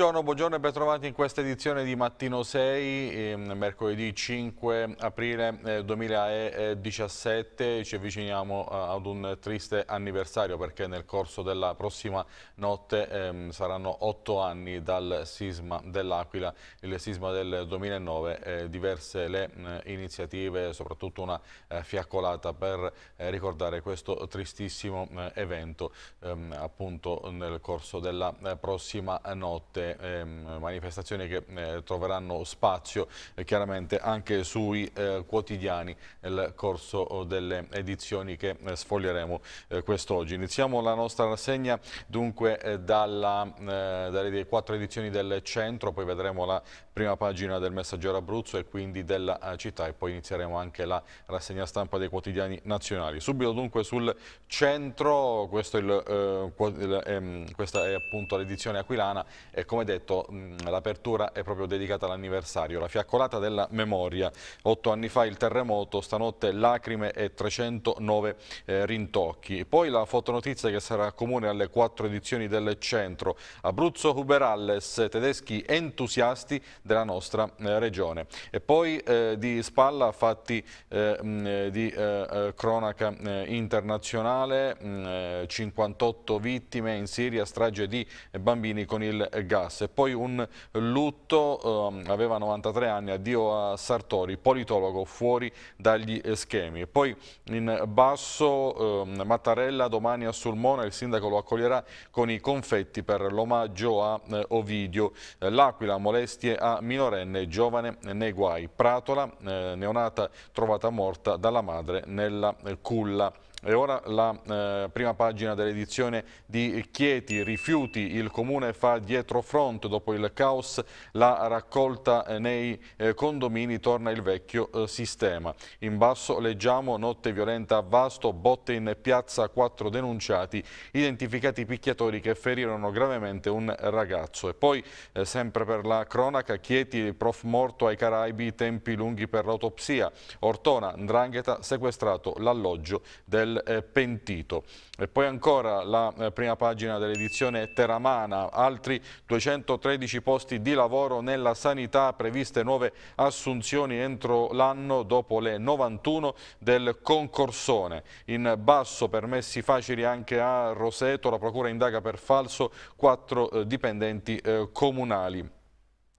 Buongiorno, buongiorno e bentrovati in questa edizione di Mattino 6, eh, mercoledì 5 aprile eh, 2017. Ci avviciniamo eh, ad un triste anniversario perché nel corso della prossima notte ehm, saranno otto anni dal sisma dell'Aquila, il sisma del 2009, eh, diverse le eh, iniziative, soprattutto una eh, fiaccolata per ricordare questo tristissimo evento ehm, appunto nel corso della prossima notte ehm, manifestazioni che eh, troveranno spazio eh, chiaramente anche sui eh, quotidiani nel corso delle edizioni che eh, sfoglieremo eh, quest'oggi. Iniziamo la nostra rassegna dunque eh, dalla, dalle quattro edizioni del centro, poi vedremo la prima pagina del Messaggero Abruzzo e quindi della città e poi inizieremo anche la rassegna stampa dei quotidiani nazionali. Subito dunque sul centro, il, ehm, questa è appunto l'edizione aquilana e come detto l'apertura è proprio dedicata all'anniversario, la fiaccolata della memoria, otto anni fa il terremoto, stanotte lacrime e 309 eh, rintocchi. Poi la fotonotizia che sarà comune alle quattro edizioni del centro, Abruzzo Huberalles, tedeschi entusiasti della nostra eh, regione. E poi eh, di spalla fatti eh, di eh, eh, cronaca internazionale, 58 vittime in Siria, strage di bambini con il gas gas. E poi un lutto, eh, aveva 93 anni, addio a Sartori, politologo fuori dagli schemi. E poi in basso eh, Mattarella domani a Sulmona, il sindaco lo accoglierà con i confetti per l'omaggio a eh, Ovidio. L'Aquila, molestie a minorenne, giovane nei guai. Pratola, eh, neonata trovata morta dalla madre nella culla. E ora la eh, prima pagina dell'edizione di Chieti, rifiuti, il comune fa dietro front, dopo il caos la raccolta nei eh, condomini torna il vecchio eh, sistema. In basso leggiamo notte violenta a Vasto, botte in piazza, quattro denunciati, identificati picchiatori che ferirono gravemente un ragazzo. E poi eh, sempre per la cronaca, Chieti, prof morto ai Caraibi, tempi lunghi per l'autopsia, Ortona, Ndrangheta, sequestrato l'alloggio del del eh, pentito. E poi ancora la eh, prima pagina dell'edizione Teramana, altri 213 posti di lavoro nella sanità, previste nuove assunzioni entro l'anno dopo le 91 del concorsone. In basso permessi facili anche a Roseto, la procura indaga per falso quattro eh, dipendenti comunali.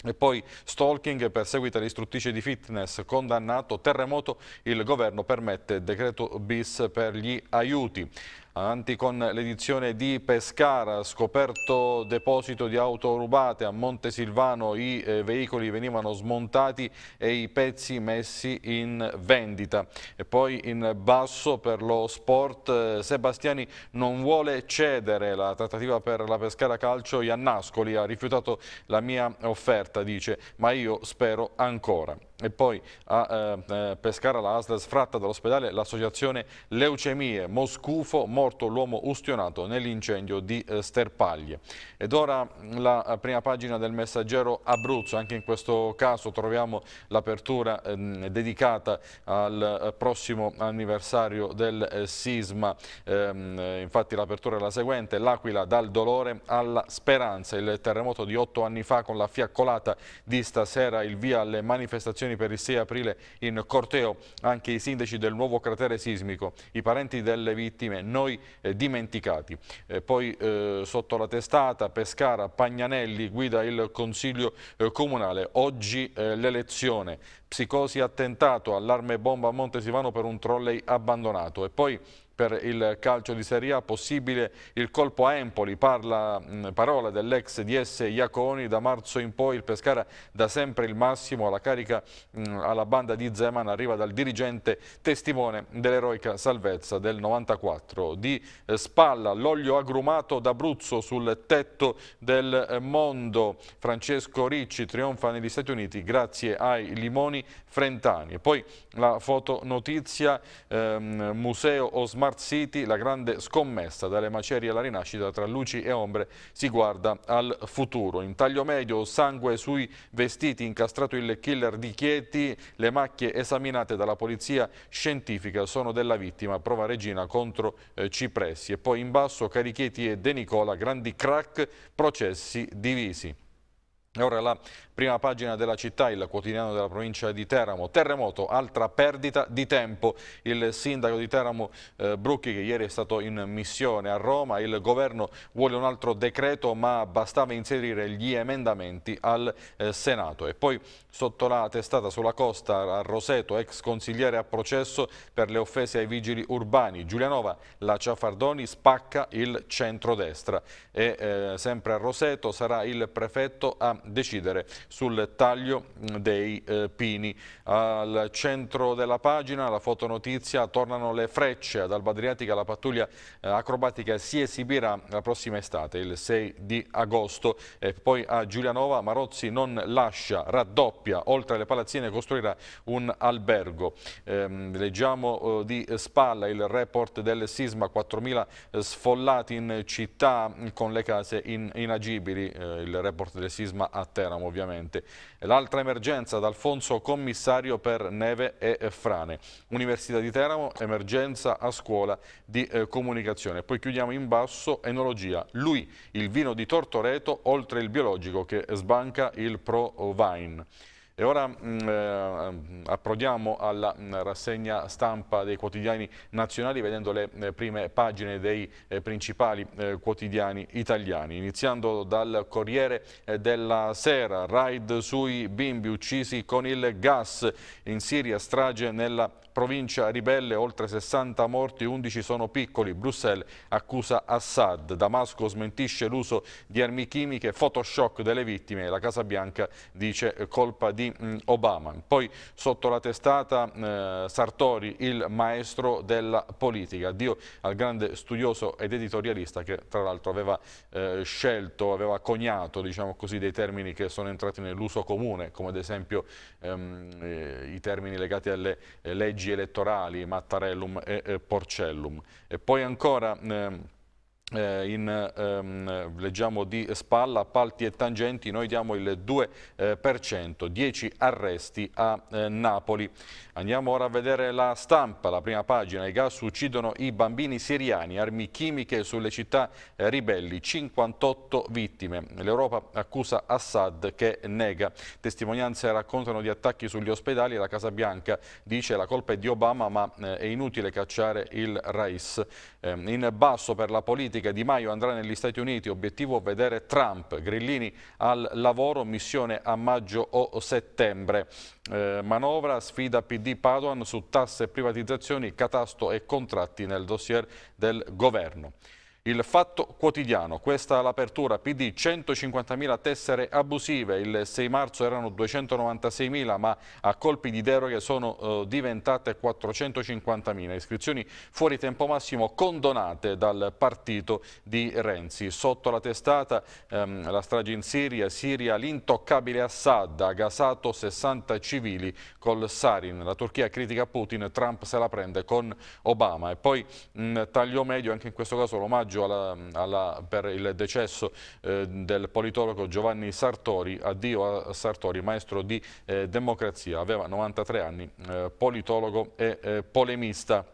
E poi stalking, perseguita l'istruttrice di fitness, condannato, terremoto, il governo permette decreto bis per gli aiuti. Avanti con l'edizione di Pescara, scoperto deposito di auto rubate a Montesilvano, i eh, veicoli venivano smontati e i pezzi messi in vendita. E poi in basso per lo sport, eh, Sebastiani non vuole cedere la trattativa per la Pescara Calcio, Iannascoli ha rifiutato la mia offerta, dice, ma io spero ancora e poi a eh, eh, Pescara la ASL sfratta dall'ospedale l'associazione Leucemie, Moscufo, morto l'uomo ustionato nell'incendio di eh, Sterpaglie. Ed ora la eh, prima pagina del messaggero Abruzzo, anche in questo caso troviamo l'apertura ehm, dedicata al eh, prossimo anniversario del eh, sisma, ehm, infatti l'apertura è la seguente, l'Aquila dal dolore alla speranza, il terremoto di otto anni fa con la fiaccolata di stasera, il via alle manifestazioni manifestazioni per il 6 aprile in corteo. Anche i sindaci del nuovo cratere sismico, i parenti delle vittime, noi eh, dimenticati. Eh, poi eh, sotto la testata Pescara, Pagnanelli guida il Consiglio eh, Comunale, oggi eh, l'elezione, psicosi attentato, allarme bomba a Montesivano per un trolley abbandonato. E poi per il calcio di Serie A, possibile il colpo a Empoli, parla, mh, parola dell'ex DS Iaconi, da marzo in poi il Pescara da sempre il massimo alla carica mh, alla banda di Zeman, arriva dal dirigente testimone dell'eroica salvezza del 94. Di eh, spalla l'olio agrumato d'Abruzzo sul tetto del eh, mondo, Francesco Ricci trionfa negli Stati Uniti grazie ai limoni frentani. E poi la fotonotizia, ehm, museo o smart City, la grande scommessa dalle macerie alla rinascita tra luci e ombre si guarda al futuro. In taglio medio, sangue sui vestiti, incastrato il killer di Chieti, le macchie esaminate dalla polizia scientifica sono della vittima, prova regina contro eh, Cipressi. E poi in basso Carichieti e De Nicola, grandi crack, processi divisi. Ora la prima pagina della città, il quotidiano della provincia di Teramo, terremoto, altra perdita di tempo. Il sindaco di Teramo eh, Brucchi che ieri è stato in missione a Roma, il governo vuole un altro decreto ma bastava inserire gli emendamenti al eh, Senato. E poi sotto la testata sulla costa a Roseto, ex consigliere a processo per le offese ai vigili urbani. Giulianova, la Ciafardoni spacca il centrodestra e eh, sempre a Roseto sarà il prefetto a decidere sul taglio dei eh, pini. Al centro della pagina, la fotonotizia, tornano le frecce ad Alba Adriatica, la pattuglia eh, acrobatica si esibirà la prossima estate, il 6 di agosto. E poi a Giulianova Marozzi non lascia, raddoppia, oltre alle palazzine costruirà un albergo. Ehm, leggiamo eh, di spalla il report del sisma, 4.000 sfollati in città con le case inagibili, eh, il report del sisma a Teramo ovviamente. L'altra emergenza d'Alfonso commissario per neve e frane. Università di Teramo, emergenza a scuola di eh, comunicazione. Poi chiudiamo in basso, enologia. Lui, il vino di Tortoreto, oltre il biologico che sbanca il Pro Vine. E ora mh, mm, eh, approdiamo alla mm, rassegna stampa dei quotidiani nazionali vedendo le eh, prime pagine dei eh, principali quotidiani italiani, iniziando dal Corriere della Sera, raid sui bimbi uccisi con il gas. In Siria, strage nella provincia ribelle, oltre 60 morti, 11 sono piccoli. Bruxelles accusa Assad. Damasco smentisce l'uso di armi chimiche, photoshock delle vittime. La Casa Bianca dice colpa di mm, Obama. Poi sotto la testata eh, Sartori, il maestro della politica. Addio al grande studioso ed editorialista che tra l'altro aveva eh, scelto, aveva coniato diciamo così, dei termini che sono entrati nell'uso comune, come ad esempio ehm, eh, i termini legati alle eh, leggi leggi elettorali, Mattarellum e, Porcellum. E poi ancora... Eh, in, ehm, leggiamo di spalla, appalti e tangenti, noi diamo il 2%, 10 eh, arresti a eh, Napoli. Andiamo ora a vedere la stampa, la prima pagina, i gas uccidono i bambini siriani, armi chimiche sulle città eh, ribelli, 58 vittime. L'Europa accusa Assad che nega, testimonianze raccontano di attacchi sugli ospedali, la Casa Bianca dice la colpa è di Obama ma eh, è inutile cacciare il Rais. Ehm, in basso per la politica politica Di Maio andrà negli Stati Uniti, obiettivo vedere Trump, Grillini al lavoro, missione a maggio o settembre. Eh, manovra, sfida PD Padoan su tasse e privatizzazioni, catasto e contratti nel dossier del governo. Il fatto quotidiano, questa l'apertura. PD, 150.000 tessere abusive, il 6 marzo erano 296.000 ma a colpi di deroghe sono eh, diventate 450.000, iscrizioni fuori tempo massimo condonate dal partito di Renzi. Sotto la testata ehm, la strage in Siria, Siria l'intoccabile Assad ha gasato 60 civili col Sarin, la Turchia critica Putin, Trump se la prende con Obama. E poi mh, taglio medio anche in questo caso l'omaggio omaggio alla, alla, per il decesso eh, del politologo Giovanni Sartori, addio a Sartori, maestro di eh, democrazia, aveva 93 anni, eh, politologo e eh, polemista.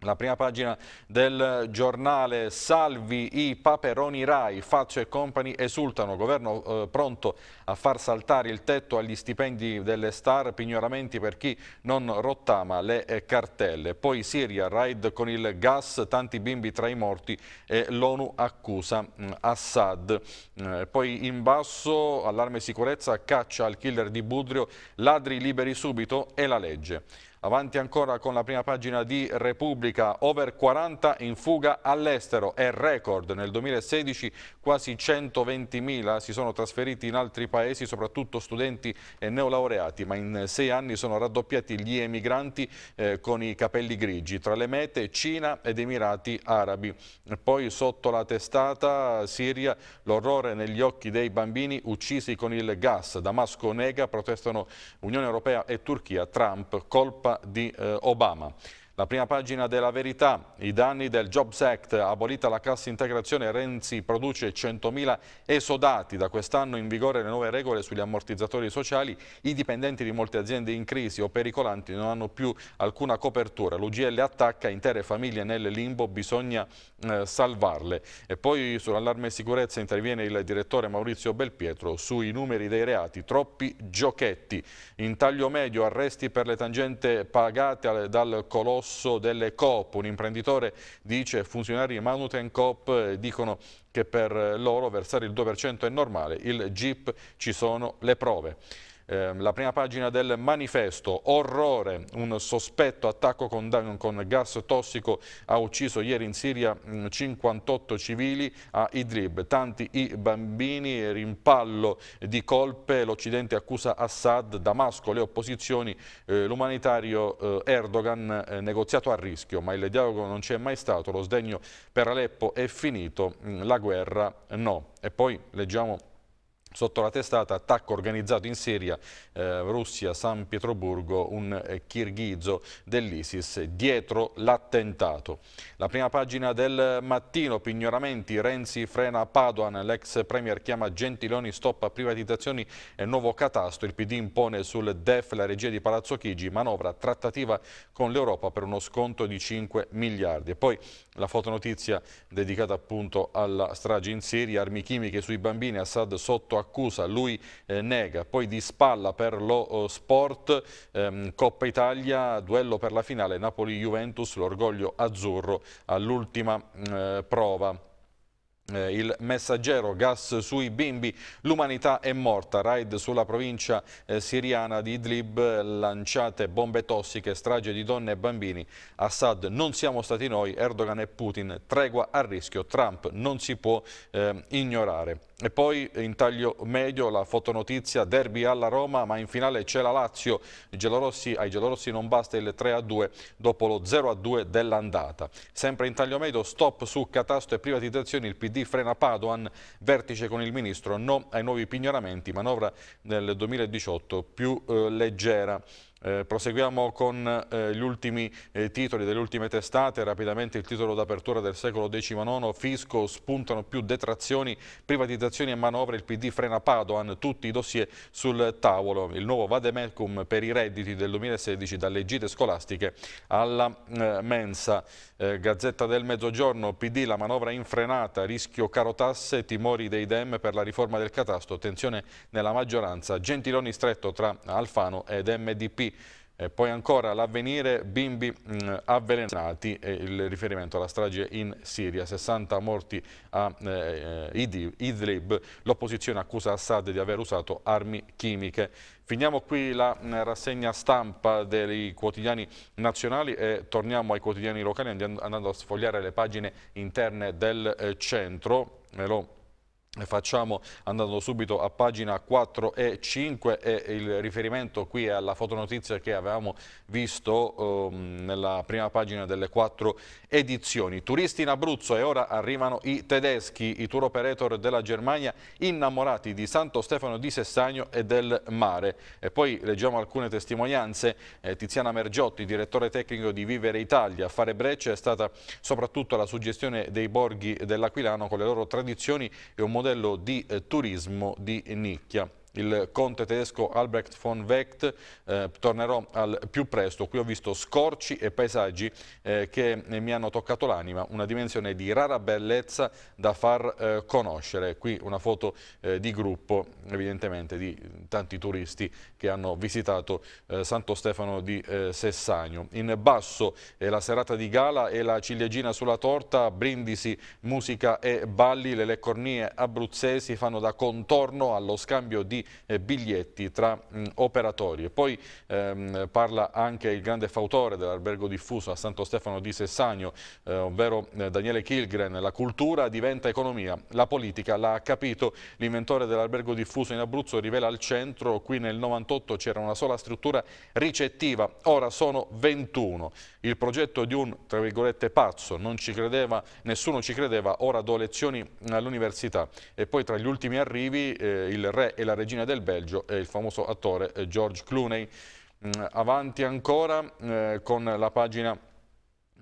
La prima pagina del giornale Salvi i Paperoni Rai, Fazio e Company esultano, governo eh, pronto a far saltare il tetto agli stipendi delle star, pignoramenti per chi non rottama le eh, cartelle. Poi Siria, raid con il gas, tanti bimbi tra i morti e l'ONU accusa mh, mm, Assad. Eh, poi in basso, allarme sicurezza, caccia al killer di Budrio, ladri liberi subito e la legge. Avanti ancora con la prima pagina di Repubblica, over 40 in fuga all'estero, è record. Nel 2016 quasi 120.000 si sono trasferiti in altri paesi, soprattutto studenti e neolaureati, ma in sei anni sono raddoppiati gli emigranti eh, con i capelli grigi. Tra le mete Cina ed Emirati Arabi. Poi sotto la testata Siria, l'orrore negli occhi dei bambini uccisi con il gas. Damasco nega, protestano Unione Europea e Turchia, Trump colpa di eh, Obama. La prima pagina della verità, i danni del Jobs Act, abolita la cassa integrazione, Renzi produce 100.000 esodati. Da quest'anno in vigore le nuove regole sugli ammortizzatori sociali, i dipendenti di molte aziende in crisi o pericolanti non hanno più alcuna copertura. L'UGL attacca intere famiglie nel limbo, bisogna eh, salvarle. E poi sull'allarme sicurezza interviene il direttore Maurizio Belpietro sui numeri dei reati, troppi giochetti. In taglio medio arresti per le tangente pagate dal colosso rosso delle Coop. Un imprenditore dice funzionari Manuten Coop eh, dicono che per loro versare il 2% è normale, il GIP ci sono le prove. Eh, la prima pagina del manifesto, orrore, un sospetto attacco con, con, gas tossico ha ucciso ieri in Siria 58 mm, civili a Idlib, tanti i bambini, rimpallo di colpe, l'Occidente accusa Assad, Damasco, le opposizioni, eh, l'umanitario eh, Erdogan eh, negoziato a rischio, ma il dialogo non c'è mai stato, lo sdegno per Aleppo è finito, mm, la guerra no. E poi leggiamo Sotto la testata attacco organizzato in Siria, eh, Russia, San Pietroburgo, un eh, kirghizo dell'ISIS dietro l'attentato. La prima pagina del mattino, pignoramenti, Renzi frena Padoan, l'ex premier chiama Gentiloni stop a privatizzazioni e nuovo catasto, il PD impone sul DEF la regia di Palazzo Chigi, manovra trattativa con l'Europa per uno sconto di 5 miliardi. E poi la fotonotizia dedicata appunto alla strage in Siria, armi chimiche sui bambini, Assad sotto accusa, lui eh, nega, poi di spalla per lo sport, ehm, Coppa Italia, duello per la finale Napoli-Juventus, l'orgoglio azzurro all'ultima eh, prova. Eh, il messaggero, gas sui bimbi, l'umanità è morta, raid sulla provincia eh, siriana di Idlib, lanciate bombe tossiche, strage di donne e bambini, Assad non siamo stati noi, Erdogan e Putin, tregua a rischio, Trump non si può eh, ignorare. E poi in taglio medio la fotonotizia, derby alla Roma, ma in finale c'è la Lazio, I giallorossi, ai giallorossi non basta il 3-2 dopo lo 0-2 dell'andata. Sempre in taglio medio, stop su catasto e privatizzazioni, il PD frena Padoan, vertice con il ministro, no ai nuovi pignoramenti, manovra nel 2018 più eh, leggera. Eh, proseguiamo con eh, gli ultimi eh, titoli delle ultime testate, rapidamente il titolo d'apertura del secolo XIX, fisco, spuntano più detrazioni, privatizzazioni e manovre, il PD frena Padoan, tutti i dossier sul tavolo, il nuovo vademecum per i redditi del 2016 dalle gite scolastiche alla eh, mensa, eh, Gazzetta del Mezzogiorno, PD, la manovra infrenata, rischio caro tasse, timori dei Dem per la riforma del catasto, tensione nella maggioranza, Gentiloni stretto tra Alfano ed MDP. E poi ancora l'avvenire, bimbi mh, avvelenati, e il riferimento alla strage in Siria, 60 morti a eh, Idlib, l'opposizione accusa Assad di aver usato armi chimiche. Finiamo qui la rassegna stampa dei quotidiani nazionali e torniamo ai quotidiani locali andando a sfogliare le pagine interne del eh, centro. Me lo Facciamo andando subito a pagina 4 e 5 e il riferimento qui è alla fotonotizia che avevamo visto um, nella prima pagina delle quattro edizioni. Turisti in Abruzzo e ora arrivano i tedeschi, i tour operator della Germania innamorati di Santo Stefano di Sessagno e del mare. E poi leggiamo alcune testimonianze. Eh, Tiziana Mergiotti, direttore tecnico di Vivere Italia. A fare breccia è stata soprattutto la suggestione dei borghi dell'Aquilano con le loro tradizioni e un modello di eh, turismo di nicchia il conte tedesco Albrecht von Wecht eh, tornerò al più presto, qui ho visto scorci e paesaggi eh, che mi hanno toccato l'anima, una dimensione di rara bellezza da far eh, conoscere, qui una foto eh, di gruppo evidentemente di tanti turisti che hanno visitato eh, Santo Stefano di eh, Sessagno. In basso la serata di gala e la ciliegina sulla torta, brindisi, musica e balli, le leccornie abruzzesi fanno da contorno allo scambio di biglietti tra operatori. E poi ehm, parla anche il grande fautore dell'albergo diffuso a Santo Stefano di Sessagno, eh, ovvero eh, Daniele Kilgren, la cultura diventa economia, la politica l'ha capito, l'inventore dell'albergo diffuso in Abruzzo rivela al centro, qui nel 98 c'era una sola struttura ricettiva, ora sono 21. Il progetto di un, tra virgolette, pazzo, non ci credeva, nessuno ci credeva, ora do lezioni all'università. E poi tra gli ultimi arrivi eh, il re e la regina del Belgio e il famoso attore eh, George Clooney. Mm, avanti ancora eh, con la pagina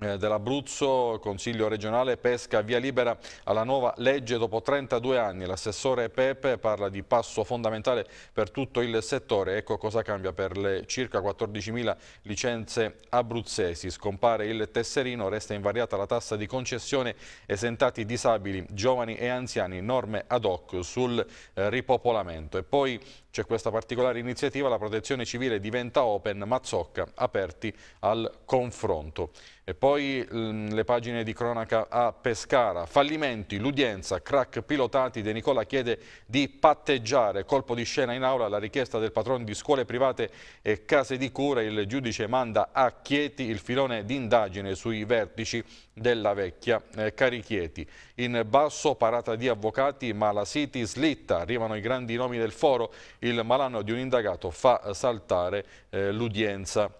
dell'Abruzzo, Consiglio regionale pesca via libera alla nuova legge dopo 32 anni. L'assessore Pepe parla di passo fondamentale per tutto il settore. Ecco cosa cambia per le circa 14.000 licenze abruzzesi. Scompare il tesserino, resta invariata la tassa di concessione, esentati disabili, giovani e anziani, norme ad hoc sul eh, ripopolamento. E poi c'è questa particolare iniziativa, la protezione civile diventa open, Mazzocca, aperti al confronto. E poi mh, le pagine di cronaca a Pescara, fallimenti, l'udienza, crack pilotati, De Nicola chiede di patteggiare, colpo di scena in aula, la richiesta del patrono di scuole private e case di cura, il giudice manda a Chieti il filone d'indagine sui vertici della vecchia eh, Carichieti. In basso parata di avvocati ma la City slitta, arrivano i grandi nomi del foro, il malanno di un indagato fa saltare eh, l'udienza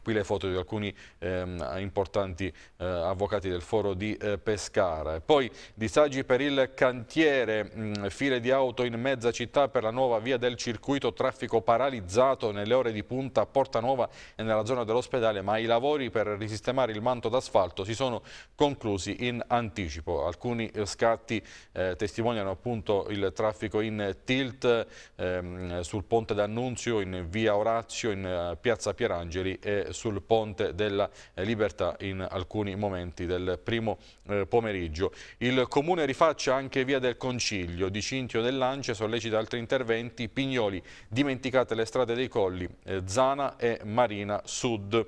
Qui le foto di alcuni ehm, importanti eh, avvocati del foro di eh, Pescara. poi disagi per il cantiere, mh, file di auto in mezza città per la nuova via del circuito, traffico paralizzato nelle ore di punta a Porta Nuova e nella zona dell'ospedale, ma i lavori per risistemare il manto d'asfalto si sono conclusi in anticipo. Alcuni eh, scatti eh, testimoniano appunto il traffico in tilt ehm, sul ponte d'Annunzio, in via Orazio, in eh, piazza Pierangeli e sul ponte della eh, Libertà in alcuni momenti del primo eh, pomeriggio. Il Comune rifaccia anche via del Concilio di Cintio dell'Ance, sollecita altri interventi, Pignoli, dimenticate le strade dei colli, eh, Zana e Marina Sud.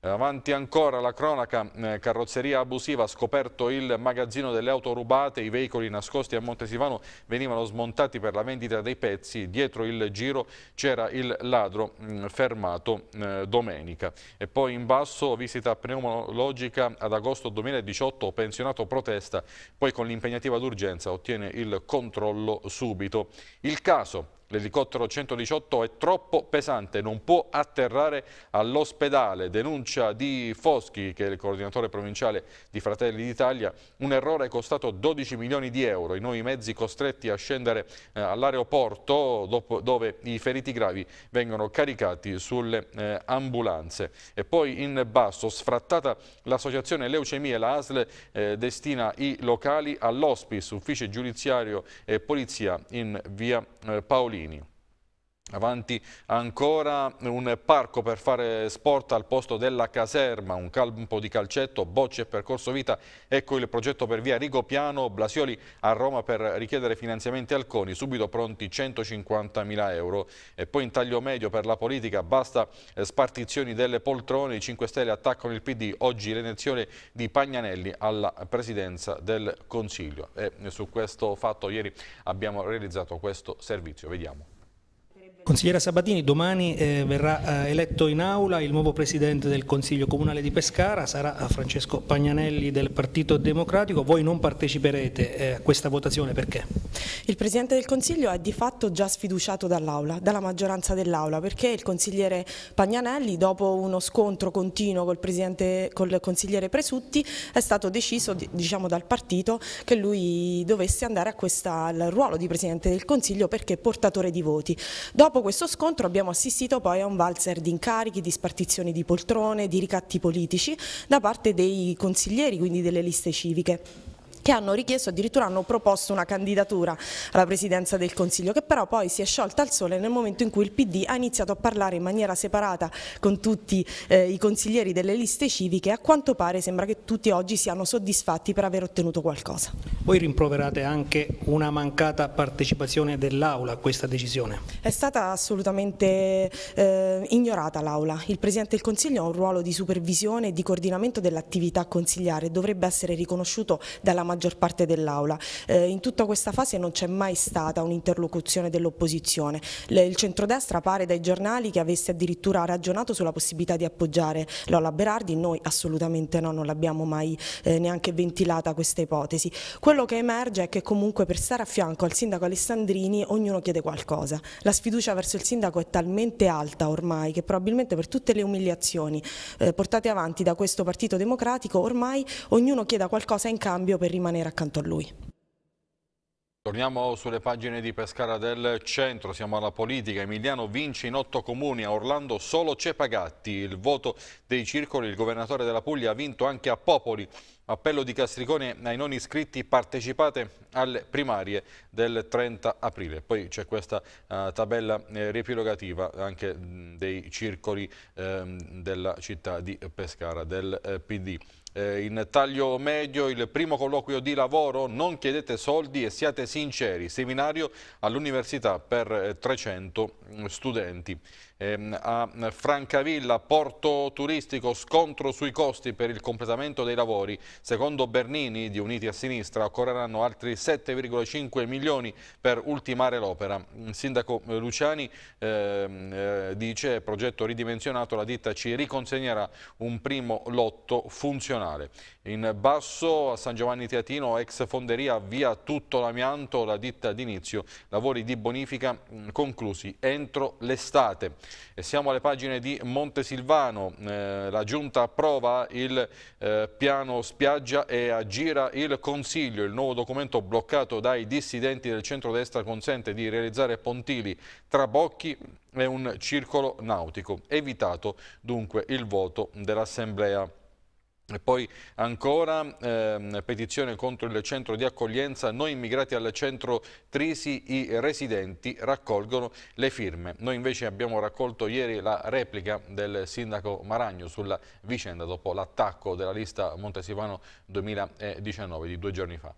Avanti ancora la cronaca, eh, carrozzeria abusiva, scoperto il magazzino delle auto rubate, i veicoli nascosti a Montesivano venivano smontati per la vendita dei pezzi, dietro il giro c'era il ladro mm, fermato eh, domenica. E poi in basso visita pneumologica ad agosto 2018, pensionato protesta, poi con l'impegnativa d'urgenza ottiene il controllo subito. Il caso L'elicottero 118 è troppo pesante, non può atterrare all'ospedale. Denuncia di Foschi, che è il coordinatore provinciale di Fratelli d'Italia, un errore costato 12 milioni di euro. I nuovi mezzi costretti a scendere eh, all'aeroporto dove i feriti gravi vengono caricati sulle eh, ambulanze. E poi in basso, sfrattata l'associazione Leucemia, la ASL eh, destina i locali all'ospice, ufficio giudiziario e polizia in via Paolini. Avanti ancora un parco per fare sport al posto della caserma, un campo di calcetto, bocce e percorso vita. Ecco il progetto per via Rigopiano, Blasioli a Roma per richiedere finanziamenti al CONI, subito pronti 150 mila euro. E poi in taglio medio per la politica, basta spartizioni delle poltrone, i 5 Stelle attaccano il PD, oggi l'elezione di Pagnanelli alla presidenza del Consiglio. E su questo fatto ieri abbiamo realizzato questo servizio, vediamo. Consigliere Sabatini, domani eh, verrà eh, eletto in aula il nuovo presidente del Consiglio Comunale di Pescara, sarà eh, Francesco Pagnanelli del Partito Democratico. Voi non parteciperete eh, a questa votazione perché? Il Presidente del Consiglio è di fatto già sfiduciato dall'Aula, dalla maggioranza dell'Aula, perché il consigliere Pagnanelli, dopo uno scontro continuo col, col consigliere Presutti, è stato deciso diciamo, dal partito che lui dovesse andare a questa, al ruolo di Presidente del Consiglio perché portatore di voti. Dopo Dopo questo scontro abbiamo assistito poi a un valzer di incarichi, di spartizioni di poltrone, di ricatti politici da parte dei consiglieri, quindi delle liste civiche che hanno richiesto, addirittura hanno proposto una candidatura alla presidenza del Consiglio, che però poi si è sciolta al sole nel momento in cui il PD ha iniziato a parlare in maniera separata con tutti eh, i consiglieri delle liste civiche e a quanto pare sembra che tutti oggi siano soddisfatti per aver ottenuto qualcosa. Voi rimproverate anche una mancata partecipazione dell'Aula a questa decisione? È stata assolutamente eh, ignorata l'Aula. Il Presidente del Consiglio ha un ruolo di supervisione e di coordinamento dell'attività consigliare dovrebbe essere riconosciuto dalla maggior parte dell'Aula. Eh, in tutta questa fase non c'è mai stata un'interlocuzione dell'opposizione. Il centrodestra pare dai giornali che avesse addirittura ragionato sulla possibilità di appoggiare Lola Berardi, noi assolutamente no, non l'abbiamo mai eh, neanche ventilata questa ipotesi. Quello che emerge è che comunque per stare a fianco al sindaco Alessandrini ognuno chiede qualcosa. La sfiducia verso il sindaco è talmente alta ormai che probabilmente per tutte le umiliazioni eh, portate avanti da questo Partito Democratico ormai ognuno chieda qualcosa in cambio per rimanere accanto a lui. Torniamo sulle pagine di Pescara del Centro, siamo alla politica. Emiliano vince in otto comuni, a Orlando solo Cepagatti. Il voto dei circoli, il governatore della Puglia ha vinto anche a Popoli. Appello di Castricone ai non iscritti, partecipate alle primarie del 30 aprile. Poi c'è questa uh, tabella eh, riepilogativa anche mh, dei circoli eh, della città di Pescara, del eh, PD. Eh, in taglio medio il primo colloquio di lavoro, non chiedete soldi e siate sinceri, seminario all'università per 300 eh, studenti. Eh, a Francavilla, porto turistico, scontro sui costi per il completamento dei lavori. Secondo Bernini di Uniti a Sinistra occorreranno altri 7,5 milioni per ultimare l'opera. Il sindaco Luciani ehm, eh, dice progetto ridimensionato, la ditta ci riconsegnerà un primo lotto funzionale. In basso a San Giovanni Teatino, ex fonderia, via tutto l'amianto, la ditta d'inizio, lavori di bonifica mm, conclusi entro l'estate. Siamo alle pagine di Montesilvano, eh, la giunta approva il eh, piano spiaggia e aggira il Consiglio. Il nuovo documento bloccato dai dissidenti del centrodestra consente di realizzare pontili tra Bocchi e un circolo nautico. Evitato dunque il voto dell'Assemblea. E poi ancora ehm, petizione contro il centro di accoglienza, noi immigrati al centro Trisi, i residenti raccolgono le firme. Noi invece abbiamo raccolto ieri la replica del sindaco Maragno sulla vicenda dopo l'attacco della lista Montesivano 2019 di due giorni fa.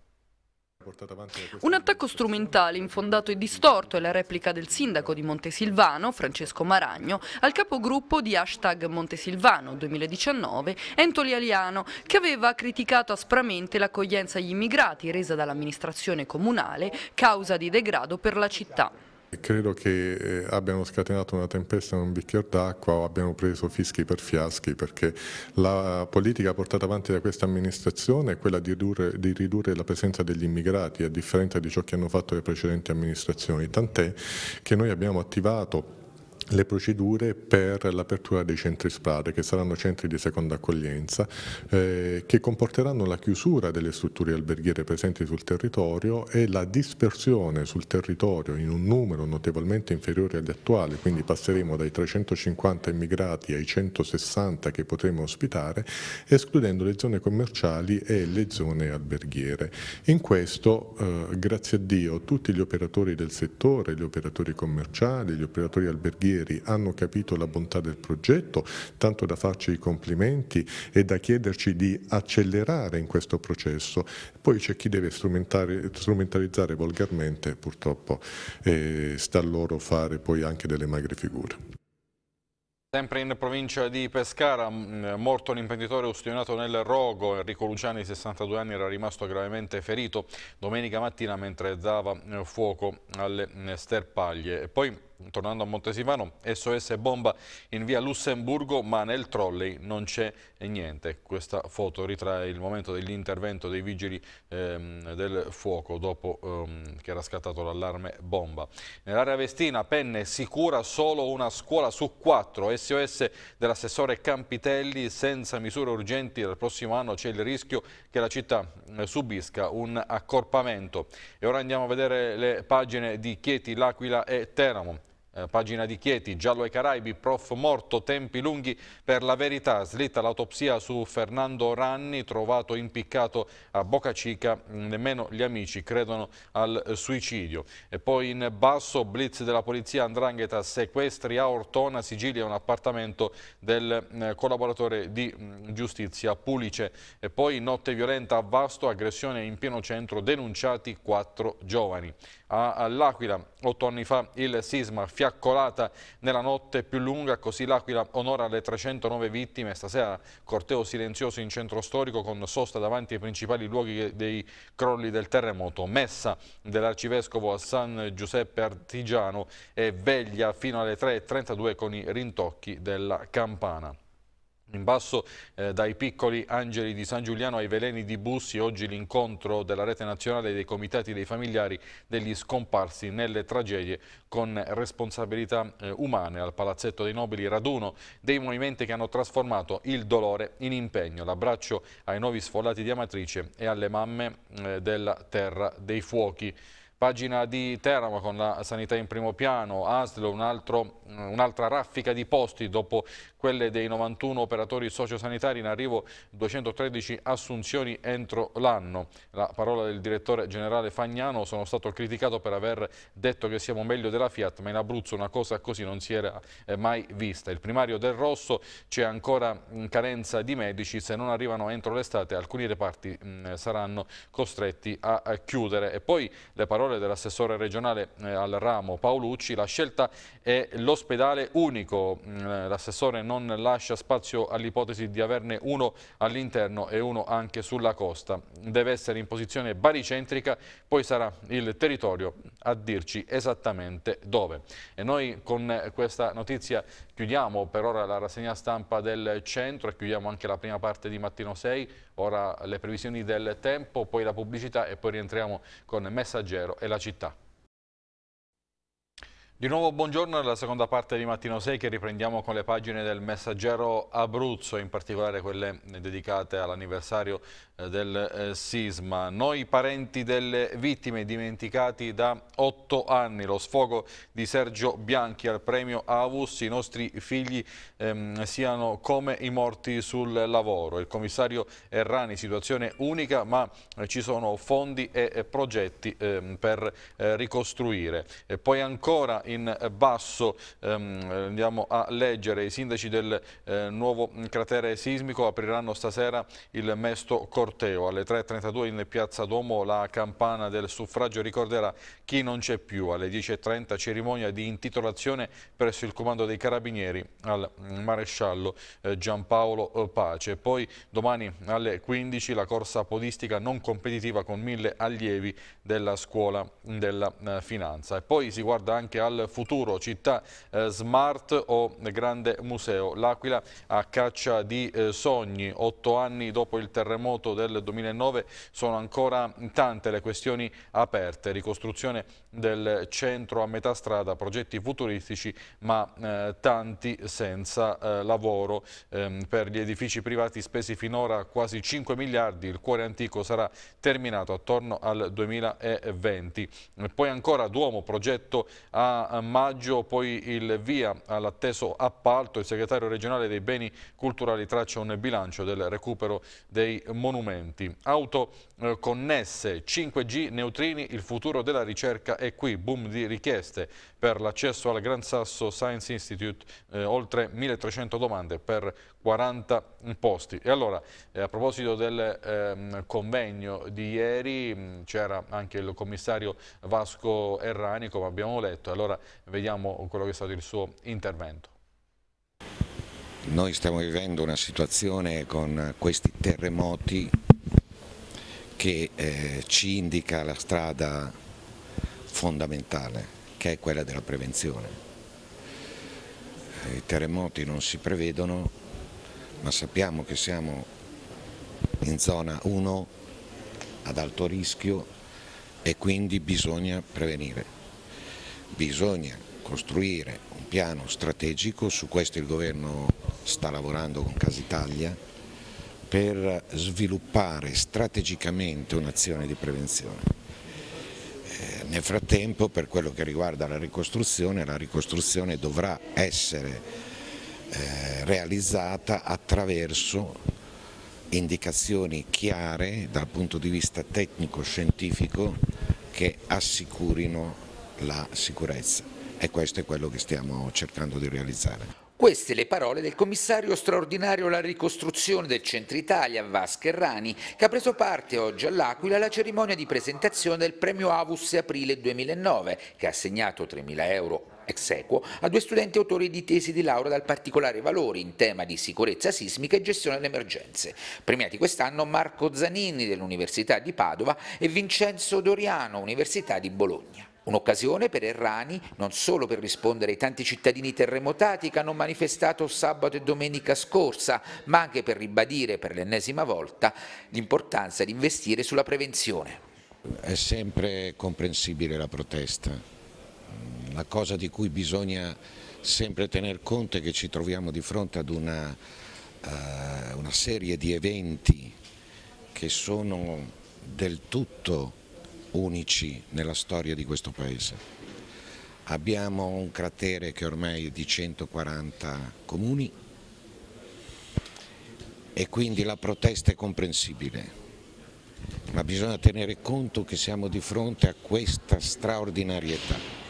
Un attacco strumentale, infondato e distorto è la replica del sindaco di Montesilvano, Francesco Maragno, al capogruppo di hashtag Montesilvano 2019, Entoli Aliano, che aveva criticato aspramente l'accoglienza agli immigrati resa dall'amministrazione comunale causa di degrado per la città. Credo che eh, abbiano scatenato una tempesta in un bicchiere d'acqua o abbiano preso fischi per fiaschi perché la politica portata avanti da questa amministrazione è quella di ridurre, di ridurre la presenza degli immigrati a differenza di ciò che hanno fatto le precedenti amministrazioni, tant'è che noi abbiamo attivato le procedure per l'apertura dei centri SPRAD, che saranno centri di seconda accoglienza, eh, che comporteranno la chiusura delle strutture alberghiere presenti sul territorio e la dispersione sul territorio in un numero notevolmente inferiore agli attuali, quindi passeremo dai 350 immigrati ai 160 che potremo ospitare, escludendo le zone commerciali e le zone alberghiere. In questo, eh, grazie a Dio, tutti gli operatori del settore, gli operatori commerciali, gli operatori alberghieri, ieri hanno capito la bontà del progetto, tanto da farci i complimenti e da chiederci di accelerare in questo processo. Poi c'è chi deve strumentalizzare volgarmente, purtroppo eh, sta a loro fare poi anche delle magre figure. Sempre in provincia di Pescara, morto un imprenditore ustionato nel rogo, Enrico Luciani, 62 anni, era rimasto gravemente ferito domenica mattina mentre dava eh, fuoco alle sterpaglie. E poi tornando a Montesivano, SOS bomba in via Lussemburgo, ma nel trolley non c'è niente. Questa foto ritrae il momento dell'intervento dei vigili ehm, del fuoco dopo ehm, che era scattato l'allarme bomba. Nell'area vestina, Penne sicura solo una scuola su quattro. SOS dell'assessore Campitelli, senza misure urgenti dal prossimo anno c'è il rischio che la città eh, subisca un accorpamento. E ora andiamo a vedere le pagine di Chieti, L'Aquila e Teramo. Eh, pagina di Chieti, Giallo ai Caraibi, prof morto, tempi lunghi per la verità, slitta l'autopsia su Fernando Ranni, trovato impiccato a Boca Cica, nemmeno gli amici credono al suicidio. E poi in basso, blitz della polizia Andrangheta, sequestri a Ortona, Sicilia, un appartamento del eh, collaboratore di mh, giustizia Pulice. E poi notte violenta a Vasto, aggressione in pieno centro, denunciati quattro giovani all'Aquila. Otto anni fa il sisma fiaccolata nella notte più lunga, così l'Aquila onora le 309 vittime. Stasera corteo silenzioso in centro storico con sosta davanti ai principali luoghi dei crolli del terremoto. Messa dell'Arcivescovo a San Giuseppe Artigiano e veglia fino alle 3.32 con i rintocchi della campana. In basso eh, dai piccoli angeli di San Giuliano ai veleni di Bussi, oggi l'incontro della rete nazionale dei comitati dei familiari degli scomparsi nelle tragedie con responsabilità eh, umane al Palazzetto dei Nobili, raduno dei movimenti che hanno trasformato il dolore in impegno. L'abbraccio ai nuovi sfollati di Amatrice e alle mamme eh, della Terra dei Fuochi. Pagina di Teramo con la sanità in primo piano, Aslo un'altra un raffica di posti dopo quelle dei 91 operatori sociosanitari in arrivo 213 assunzioni entro l'anno. La parola del direttore generale Fagnano, sono stato criticato per aver detto che siamo meglio della Fiat, ma in Abruzzo una cosa così non si era eh, mai vista. Il primario del Rosso c'è ancora carenza di medici, se non arrivano entro l'estate alcuni reparti mh, saranno costretti a, chiudere. E poi le parole dell'assessore regionale eh, al ramo Paolucci, la scelta è l'ospedale unico, l'assessore non lascia spazio all'ipotesi di averne uno all'interno e uno anche sulla costa. Deve essere in posizione baricentrica, poi sarà il territorio a dirci esattamente dove. E noi con questa notizia chiudiamo per ora la rassegna stampa del centro e chiudiamo anche la prima parte di Mattino 6, ora le previsioni del tempo, poi la pubblicità e poi rientriamo con Messaggero e la città. Di nuovo buongiorno nella seconda parte di Mattino 6 che riprendiamo con le pagine del Messaggero Abruzzo, in particolare quelle dedicate all'anniversario eh, del eh, sisma. Noi parenti delle vittime dimenticati da otto anni, lo sfogo di Sergio Bianchi al premio Avus, i nostri figli ehm, siano come i morti sul lavoro. Il commissario Errani, situazione unica ma eh, ci sono fondi e, progetti ehm, per ricostruire. E poi ancora in basso ehm, andiamo a leggere i sindaci del eh, nuovo cratere sismico apriranno stasera il mesto corteo. Alle 3.32 in piazza Duomo la campana del suffragio ricorderà chi non c'è più. Alle 10.30 cerimonia di intitolazione presso il comando dei carabinieri al maresciallo eh, Giampaolo Pace. Poi domani alle 15 la corsa podistica non competitiva con mille allievi della scuola della eh, finanza. E poi si guarda anche al futuro, città eh, smart o grande museo. L'Aquila a caccia di eh, sogni, otto anni dopo il terremoto del 2009 sono ancora tante le questioni aperte, ricostruzione del centro a metà strada, progetti futuristici ma eh, tanti senza eh, lavoro. Ehm, per gli edifici privati spesi finora quasi 5 miliardi, il cuore antico sarà terminato attorno al 2020. Poi ancora Duomo, progetto a maggio, poi il via all'atteso appalto, il segretario regionale dei beni culturali traccia un bilancio del recupero dei monumenti. Auto eh, connesse, 5G, neutrini, il futuro della ricerca è qui, boom di richieste per l'accesso al Gran Sasso Science Institute, eh, oltre 1300 domande per 40 posti. E allora, eh, a proposito del eh, convegno di ieri, c'era anche il commissario Vasco Errani, come abbiamo letto, allora vediamo quello che è stato il suo intervento. Noi stiamo vivendo una situazione con questi terremoti che eh, ci indica la strada fondamentale, che è quella della prevenzione. I terremoti non si prevedono, ma sappiamo che siamo in zona 1 ad alto rischio e quindi bisogna prevenire bisogna costruire un piano strategico, su questo il governo sta lavorando con Casa Italia, per sviluppare strategicamente un'azione di prevenzione. Nel frattempo per quello che riguarda la ricostruzione, la ricostruzione dovrà essere eh, realizzata attraverso indicazioni chiare dal punto di vista tecnico-scientifico che assicurino la sicurezza e questo è quello che stiamo cercando di realizzare. Queste le parole del commissario straordinario alla ricostruzione del Centro Italia, Vascherrani, che ha preso parte oggi all'Aquila alla cerimonia di presentazione del premio Avus aprile 2009, che ha assegnato 3.000 euro ex equo a due studenti autori di tesi di laurea dal particolare valore in tema di sicurezza sismica e gestione delle emergenze. Premiati quest'anno Marco Zanini dell'Università di Padova e Vincenzo Doriano, Università di Bologna. Un'occasione per Errani non solo per rispondere ai tanti cittadini terremotati che hanno manifestato sabato e domenica scorsa, ma anche per ribadire per l'ennesima volta l'importanza di investire sulla prevenzione. È sempre comprensibile la protesta, la cosa di cui bisogna sempre tener conto è che ci troviamo di fronte ad una, uh, una serie di eventi che sono del tutto unici nella storia di questo Paese. Abbiamo un cratere che ormai è di 140 comuni e quindi la protesta è comprensibile, ma bisogna tenere conto che siamo di fronte a questa straordinarietà.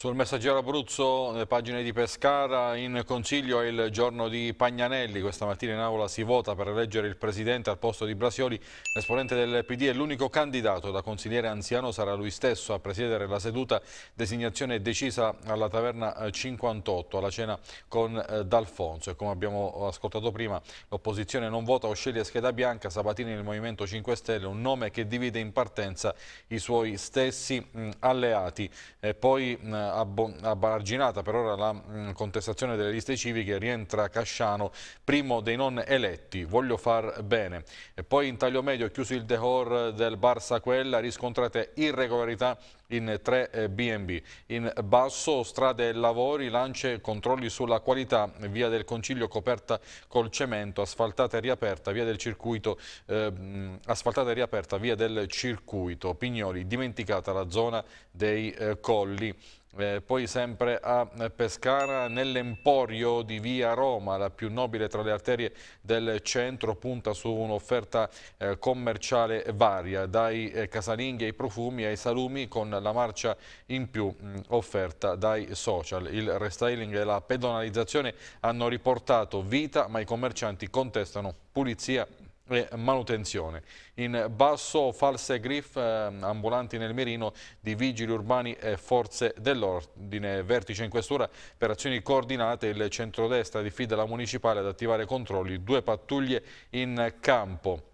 Sul Messaggero Abruzzo, pagine di Pescara, in consiglio è il giorno di Pagnanelli, questa mattina in aula si vota per eleggere il Presidente al posto di Brasioli, l'esponente del PD è l'unico candidato. Da consigliere anziano, sarà lui stesso a presiedere la seduta, designazione decisa alla taverna 58, alla cena con eh, D'Alfonso. E come abbiamo ascoltato prima l'opposizione non vota. O sceglie scheda bianca, Sabatini nel Movimento 5 Stelle, un nome che divide in partenza i suoi stessi alleati. E poi abbarginata per ora la contestazione delle liste civiche, rientra Casciano, primo dei non eletti, voglio far bene. E poi in taglio medio chiuso il decor del bar Saquella, riscontrate irregolarità in 3 B&B. In basso strade e lavori, lance controlli sulla qualità, via del Concilio coperta col cemento, asfaltata e riaperta, via del circuito, eh, asfaltata e riaperta, via del circuito. Pignoli, dimenticata la zona dei eh, colli. Eh, poi sempre a Pescara, nell'Emporio di Via Roma, la più nobile tra le arterie del centro, punta su un'offerta eh, commerciale varia, dai eh, casalinghi ai profumi ai salumi con la marcia in più mh, offerta dai social. Il restyling e la pedonalizzazione hanno riportato vita, ma i commercianti contestano pulizia e manutenzione. In basso false griff eh, ambulanti nel mirino di vigili urbani e forze dell'ordine. Vertice in questura per azioni coordinate il centrodestra diffida la municipale ad attivare controlli, due pattuglie in campo.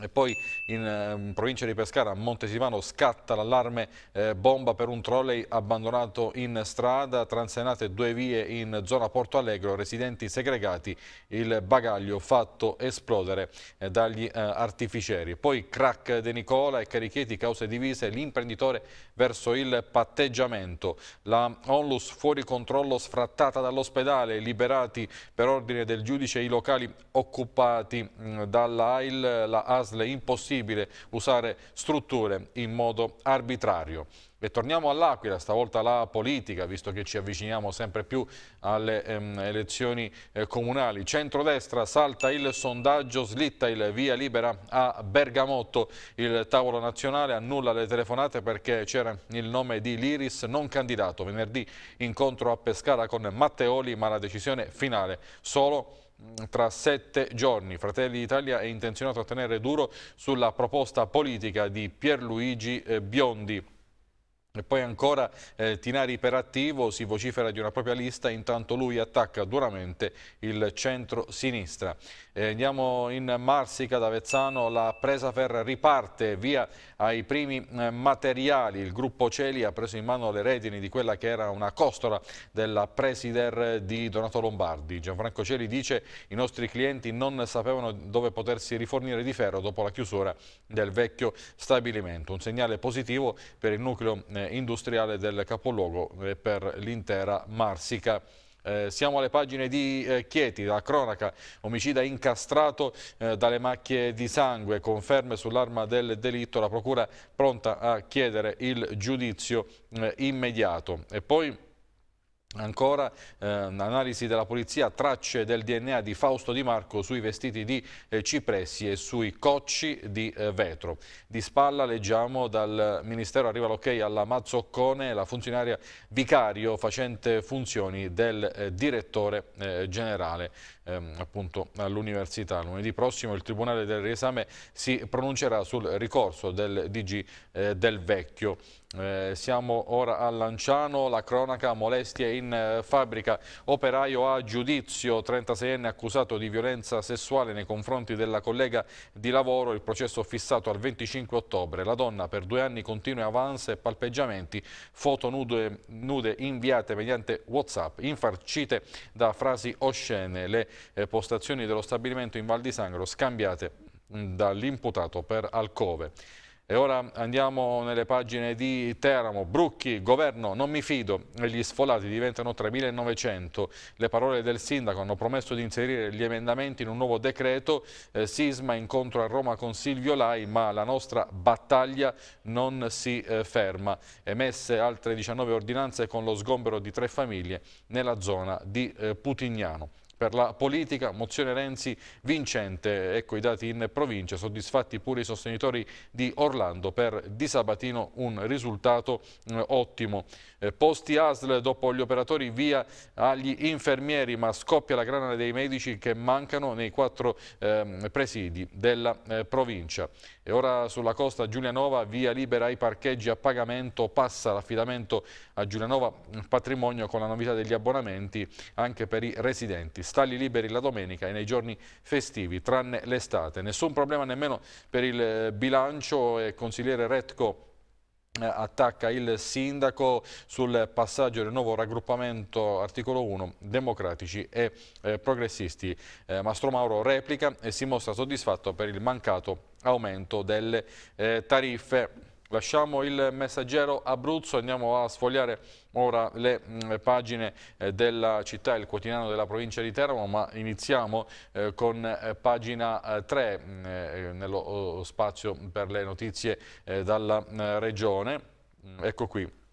E poi in, eh, in, provincia di Pescara, a Montesimano, scatta l'allarme eh, bomba per un trolley abbandonato in strada, transenate due vie in zona Porto Allegro, residenti segregati, il bagaglio fatto esplodere eh, dagli eh, artificieri. Poi crack De Nicola e Caricheti, cause divise, l'imprenditore verso il patteggiamento. La onlus fuori controllo sfrattata dall'ospedale, liberati per ordine del giudice i locali occupati dalla AIL, la AS ASL impossibile usare strutture in modo arbitrario. E torniamo all'Aquila, stavolta la politica, visto che ci avviciniamo sempre più alle ehm, elezioni eh, comunali. Centrodestra salta il sondaggio, slitta il via libera a Bergamotto. Il tavolo nazionale annulla le telefonate perché c'era il nome di Liris non candidato. Venerdì incontro a Pescara con Matteoli, ma la decisione finale solo tra sette giorni. Fratelli d'Italia è intenzionato a tenere duro sulla proposta politica di Pierluigi eh, Biondi. E poi ancora eh, Tinari iperattivo, si vocifera di una propria lista, intanto lui attacca duramente il centro-sinistra. Eh, andiamo in Marsica, da Vezzano, la presa fer riparte via ai primi eh, materiali. Il gruppo Celi ha preso in mano le redini di quella che era una costola della Presider di Donato Lombardi. Gianfranco Celi dice i nostri clienti non sapevano dove potersi rifornire di ferro dopo la chiusura del vecchio stabilimento. Un segnale positivo per il nucleo eh, industriale del capoluogo e per l'intera Marsica. Eh, siamo alle pagine di eh, Chieti, la cronaca, omicida incastrato eh, dalle macchie di sangue, conferme sull'arma del delitto, la procura pronta a chiedere il giudizio eh, immediato. E poi Ancora, eh, analisi della polizia, tracce del DNA di Fausto Di Marco sui vestiti di eh, cipressi e sui cocci di eh, vetro. Di spalla leggiamo dal Ministero arriva l'ok alla Mazzoccone, la funzionaria vicario facente funzioni del eh, direttore eh, generale ehm, appunto all'università. Lunedì prossimo il Tribunale del riesame si pronuncerà sul ricorso del DG eh, del Vecchio. Eh, siamo ora a Lanciano, la cronaca, molestie in eh, fabbrica, operaio a giudizio, 36enne accusato di violenza sessuale nei confronti della collega di lavoro, il processo fissato al 25 ottobre. La donna per due anni continua avance e palpeggiamenti, foto nude, nude inviate mediante Whatsapp, infarcite da frasi oscene. Le eh, postazioni dello stabilimento in Val di Sangro scambiate dall'imputato per Alcove. E ora andiamo nelle pagine di Teramo, Brucchi, governo, non mi fido, gli sfolati diventano 3.900. Le parole del sindaco hanno promesso di inserire gli emendamenti in un nuovo decreto, eh, sisma incontro a Roma con Silvio Lai, ma la nostra battaglia non si eh, ferma. Emesse altre 19 ordinanze con lo sgombero di tre famiglie nella zona di eh, Putignano. Per la politica, mozione Renzi vincente, ecco i dati in provincia, soddisfatti pure i sostenitori di Orlando, per Di Sabatino un risultato eh, ottimo. Eh, posti ASL dopo gli operatori via agli infermieri, ma scoppia la grana dei medici che mancano nei quattro eh, presidi della eh, provincia. E ora sulla costa Giulianova, via libera ai parcheggi a pagamento, passa l'affidamento a Giulianova Patrimonio con la novità degli abbonamenti anche per i residenti stalli liberi la domenica e nei giorni festivi, tranne l'estate. Nessun problema nemmeno per il eh, bilancio e consigliere Retco eh, attacca il sindaco sul passaggio del nuovo raggruppamento articolo 1 democratici e eh, progressisti. Eh, Mastro Mauro replica e si mostra soddisfatto per il mancato aumento delle eh, tariffe. Lasciamo il messaggero Abruzzo, andiamo a sfogliare ora le mh, mm, pagine eh, della città, il quotidiano della provincia di Teramo, ma iniziamo eh, con eh, pagina 3 mh, mm, eh, nello oh, spazio per le notizie eh, dalla eh, regione. Mm, ecco qui.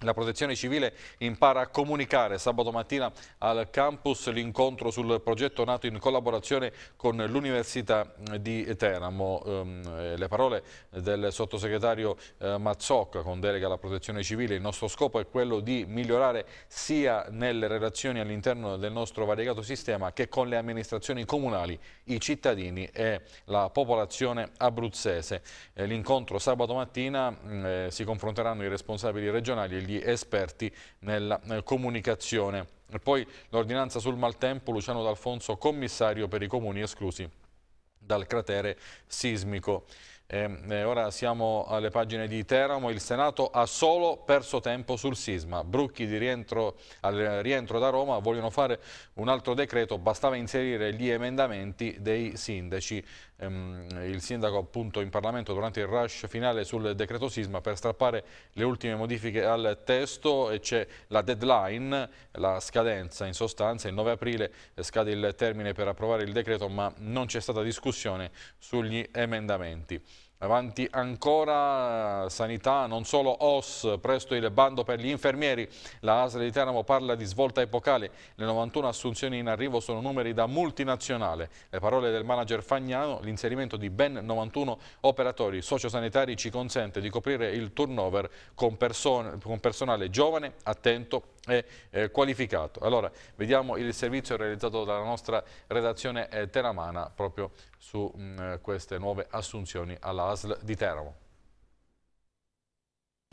La protezione civile impara a comunicare sabato mattina al campus l'incontro sul progetto nato in collaborazione con l'Università di Teramo. Ehm, le parole del sottosegretario eh, Mazzocca con delega alla protezione civile. Il nostro scopo è quello di migliorare sia nelle relazioni all'interno del nostro variegato sistema che con le amministrazioni comunali, i cittadini e la popolazione abruzzese. Eh, l'incontro sabato mattina eh, si confronteranno i responsabili regionali e gli esperti nella comunicazione. E poi l'ordinanza sul maltempo, Luciano D'Alfonso, commissario per i comuni esclusi dal cratere sismico. E, e ora siamo alle pagine di Teramo, il Senato ha solo perso tempo sul sisma, Brucchi di rientro, al rientro da Roma vogliono fare un altro decreto, bastava inserire gli emendamenti dei sindaci, ehm, il sindaco appunto in Parlamento durante il rush finale sul decreto sisma per strappare le ultime modifiche al testo e c'è la deadline, la scadenza in sostanza, il 9 aprile scade il termine per approvare il decreto ma non c'è stata discussione sugli emendamenti. Avanti ancora sanità, non solo OS, presto il bando per gli infermieri. La ASL di Teramo parla di svolta epocale. Le 91 assunzioni in arrivo sono numeri da multinazionale. Le parole del manager Fagnano, l'inserimento di ben 91 operatori sociosanitari ci consente di coprire il turnover con, con personale giovane, attento e eh, qualificato. Allora, vediamo il servizio realizzato dalla nostra redazione eh, teramana proprio su mh, mm, queste nuove assunzioni all'ASL di Teramo.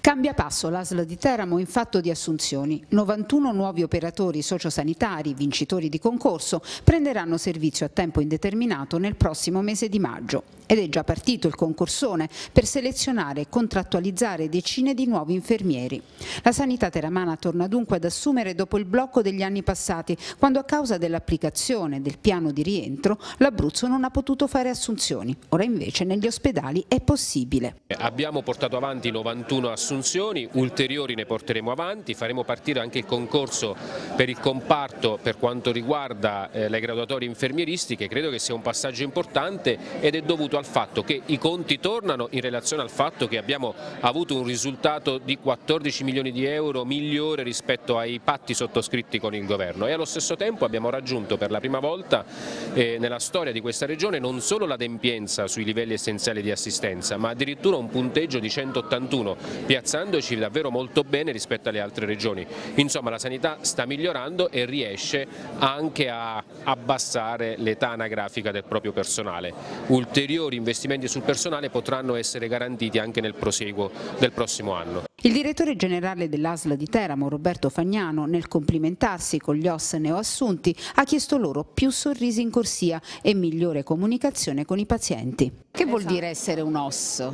Cambia passo l'ASL di Teramo in fatto di assunzioni. 91 nuovi operatori sociosanitari, vincitori di concorso, prenderanno servizio a tempo indeterminato nel prossimo mese di maggio. Ed è già partito il concorsone per selezionare e contrattualizzare decine di nuovi infermieri. La sanità teramana torna dunque ad assumere dopo il blocco degli anni passati, quando a causa dell'applicazione del piano di rientro l'Abruzzo non ha potuto fare assunzioni. Ora invece negli ospedali è possibile. Abbiamo portato avanti 91 assunzioni assunzioni, ulteriori ne porteremo avanti, faremo partire anche il concorso per il comparto per quanto riguarda eh, le graduatorie infermieristiche, credo che sia un passaggio importante ed è dovuto al fatto che i conti tornano in relazione al fatto che abbiamo avuto un risultato di 14 milioni di euro migliore rispetto ai patti sottoscritti con il governo. E allo stesso tempo abbiamo raggiunto per la prima volta eh, nella storia di questa regione non solo l'adempienza sui livelli essenziali di assistenza ma addirittura un punteggio di 181 piazzandoci davvero molto bene rispetto alle altre regioni. Insomma la sanità sta migliorando e riesce anche a abbassare l'età anagrafica del proprio personale. Ulteriori investimenti sul personale potranno essere garantiti anche nel proseguo del prossimo anno. Il direttore generale dell'ASL di Teramo, Roberto Fagnano, nel complimentarsi con gli OS neoassunti, ha chiesto loro più sorrisi in corsia e migliore comunicazione con i pazienti. Che vuol esatto. dire essere un OS?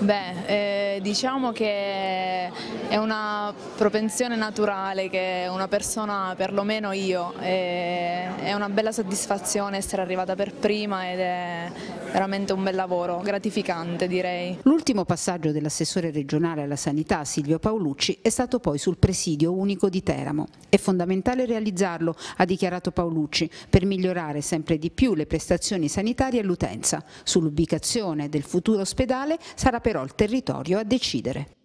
Beh, eh, diciamo che è una propensione naturale che una persona, perlomeno io, è, una bella soddisfazione essere arrivata per prima ed è veramente un bel lavoro, gratificante direi. L'ultimo passaggio dell'assessore regionale alla sanità Silvio Paolucci è stato poi sul presidio unico di Teramo. È fondamentale realizzarlo, ha dichiarato Paolucci, per migliorare sempre di più le prestazioni sanitarie all'utenza. Sull'ubicazione del futuro ospedale sarà però il territorio a decidere.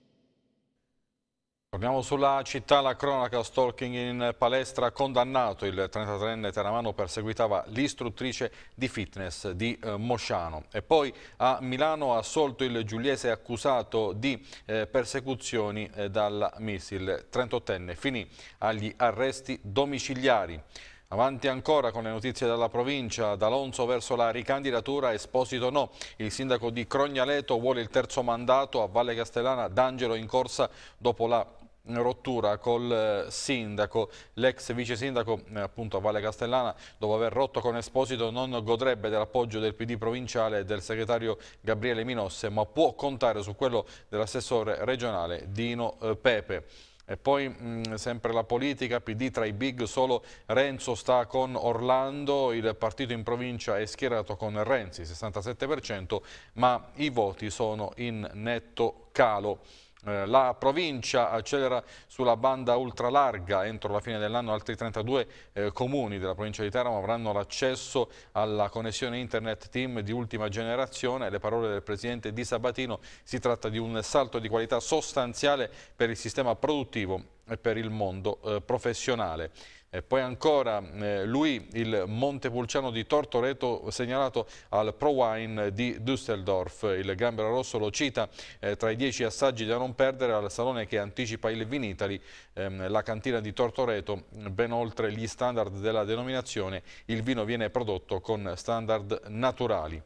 Torniamo sulla città, la cronaca stalking in palestra, condannato il 33enne teramano perseguitava l'istruttrice di fitness di eh, Mosciano e poi a Milano assolto il giuliese accusato di eh, persecuzioni eh, dalla MIS, il 38enne finì agli arresti domiciliari. Avanti ancora con le notizie dalla provincia, D'Alonso verso la ricandidatura, Esposito no. Il sindaco di Crognaleto vuole il terzo mandato a Valle Castellana, D'Angelo in corsa dopo la rottura col eh, sindaco, l'ex vice sindaco eh, appunto a Valle Castellana dopo aver rotto con Esposito non godrebbe dell'appoggio del PD provinciale e del segretario Gabriele Minosse ma può contare su quello dell'assessore regionale Dino eh, Pepe. E poi mh, sempre la politica, PD tra i big, solo Renzo sta con Orlando, il partito in provincia è schierato con Renzi, 67%, ma i voti sono in netto calo. Eh, la provincia accelera sulla banda ultralarga, entro la fine dell'anno altri 32 eh, comuni della provincia di Teramo avranno l'accesso alla connessione internet team di ultima generazione, le parole del presidente Di Sabatino, si tratta di un salto di qualità sostanziale per il sistema produttivo e per il mondo eh, professionale. E poi ancora eh, lui, il Montepulciano di Tortoreto, segnalato al Pro Wine di Düsseldorf. Il Gambero Rosso lo cita eh, tra i dieci assaggi da non perdere al salone che anticipa il Vinitali, ehm, la cantina di Tortoreto, ben oltre gli standard della denominazione. Il vino viene prodotto con standard naturali.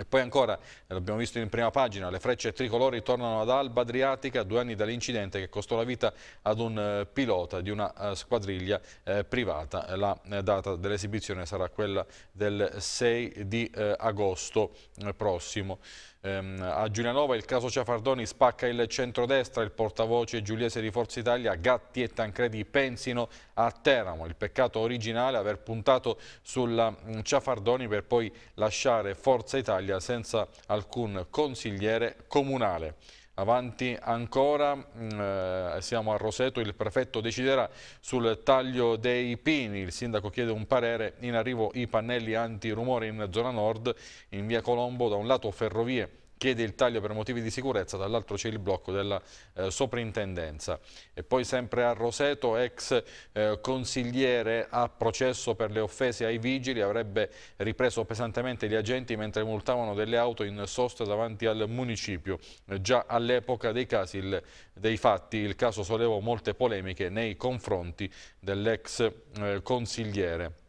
E poi ancora, eh, l'abbiamo visto in prima pagina, le frecce tricolori tornano ad Alba Adriatica, due anni dall'incidente che costò la vita ad un eh, pilota di una uh, squadriglia eh, privata. La eh, data dell'esibizione sarà quella del 6 di eh, agosto prossimo. Ehm, a Giulianova il caso Ciafardoni spacca il centrodestra, il portavoce giuliese di Forza Italia, Gatti e Tancredi pensino a Teramo. Il peccato originale aver puntato sulla mm, Ciafardoni per poi lasciare Forza Italia senza alcun consigliere comunale. Avanti ancora, mm, eh, siamo a Roseto, il prefetto deciderà sul taglio dei pini, il sindaco chiede un parere, in arrivo i pannelli antirumore in zona nord, in via Colombo, da un lato ferrovie chiede il taglio per motivi di sicurezza, dall'altro c'è il blocco della eh, soprintendenza. E poi sempre a Roseto, ex eh, consigliere a processo per le offese ai vigili, avrebbe ripreso pesantemente gli agenti mentre multavano delle auto in sosta davanti al municipio. Eh, già all'epoca dei casi, il, dei fatti, il caso sollevò molte polemiche nei confronti dell'ex eh, consigliere.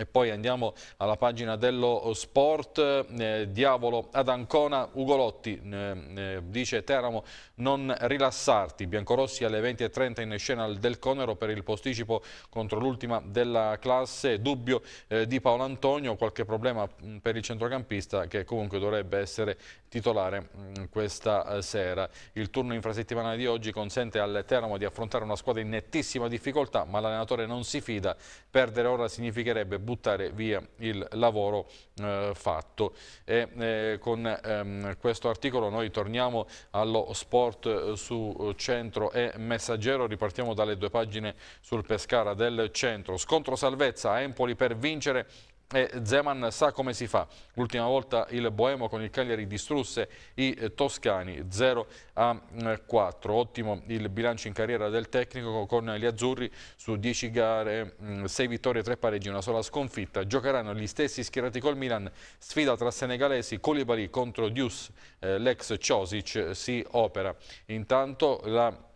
E poi andiamo alla pagina dello sport, eh, diavolo ad Ancona, Ugolotti eh, eh, dice Teramo non rilassarti, biancorossi alle 20.30 in scena Del Conero per il posticipo contro l'ultima della classe, dubbio eh, di Paolo Antonio, qualche problema mm, per il centrocampista che comunque dovrebbe essere titolare mm, questa eh, sera. Il turno infrasettimanale di oggi consente al Teramo di affrontare una squadra in nettissima difficoltà ma l'allenatore non si fida, perdere ora significherebbe buttare via il lavoro eh, fatto. E eh, con ehm, questo articolo noi torniamo allo sport eh, su centro e messaggero, ripartiamo dalle due pagine sul Pescara del centro. Scontro salvezza a Empoli per vincere e Zeman sa come si fa. L'ultima volta il Boemo con il Cagliari distrusse i toscani 0 a 4. Ottimo il bilancio in carriera del tecnico con gli azzurri su 10 gare, 6 mm, vittorie, 3 pareggi, una sola sconfitta. Giocheranno gli stessi schierati col Milan. Sfida tra senegalesi, Colibali contro Dius, eh, l'ex Ciosic si opera. Intanto la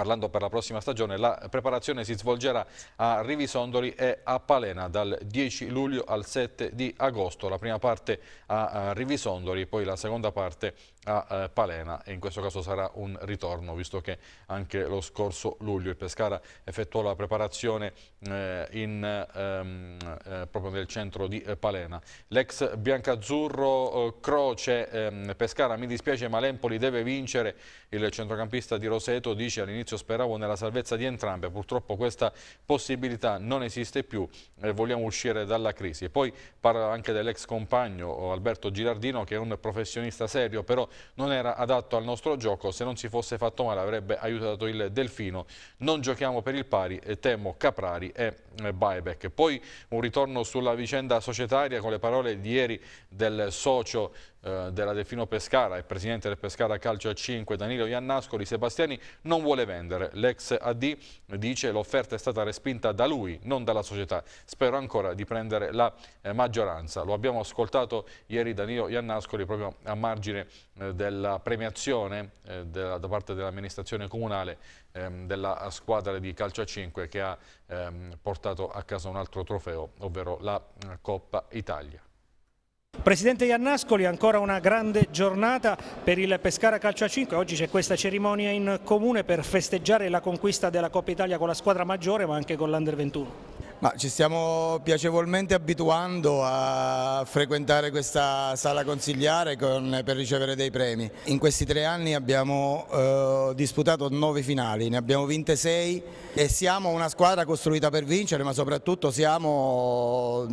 Parlando per la prossima stagione, la preparazione si svolgerà a Rivisondoli e a Palena dal 10 luglio al 7 di agosto. La prima parte a Rivisondoli, poi la seconda parte a eh, Palena e in questo caso sarà un ritorno visto che anche lo scorso luglio il Pescara effettuò la preparazione eh, in, ehm, eh, proprio nel centro di eh, Palena. L'ex biancazzurro eh, Croce ehm, Pescara mi dispiace ma l'Empoli deve vincere il centrocampista di Roseto dice all'inizio speravo nella salvezza di entrambe purtroppo questa possibilità non esiste più vogliamo uscire dalla crisi e poi parla anche dell'ex compagno Alberto Girardino che è un professionista serio però non era adatto al nostro gioco, se non si fosse fatto male avrebbe aiutato il Delfino, non giochiamo per il pari temo Caprari e buyback. Poi un ritorno sulla vicenda societaria con le parole di ieri del socio eh, della Delfino Pescara e presidente del Pescara Calcio a 5 Danilo Iannascoli Sebastiani non vuole vendere. L'ex AD dice l'offerta è stata respinta da lui, non dalla società. Spero ancora di prendere la eh, maggioranza. Lo abbiamo ascoltato ieri Danilo Iannascoli proprio a margine eh, della premiazione eh, della, da parte dell'amministrazione comunale ehm, della squadra di calcio a 5 che ha ehm, portato a casa un altro trofeo, ovvero la eh, Coppa Italia. Presidente Iannascoli, ancora una grande giornata per il Pescara Calcio a 5, oggi c'è questa cerimonia in comune per festeggiare la conquista della Coppa Italia con la squadra maggiore ma anche con l'Under 21. Ma ci stiamo piacevolmente abituando a frequentare questa sala consigliare con, per ricevere dei premi. In questi tre anni abbiamo eh, disputato nove finali, ne abbiamo vinte sei e siamo una squadra costruita per vincere ma soprattutto siamo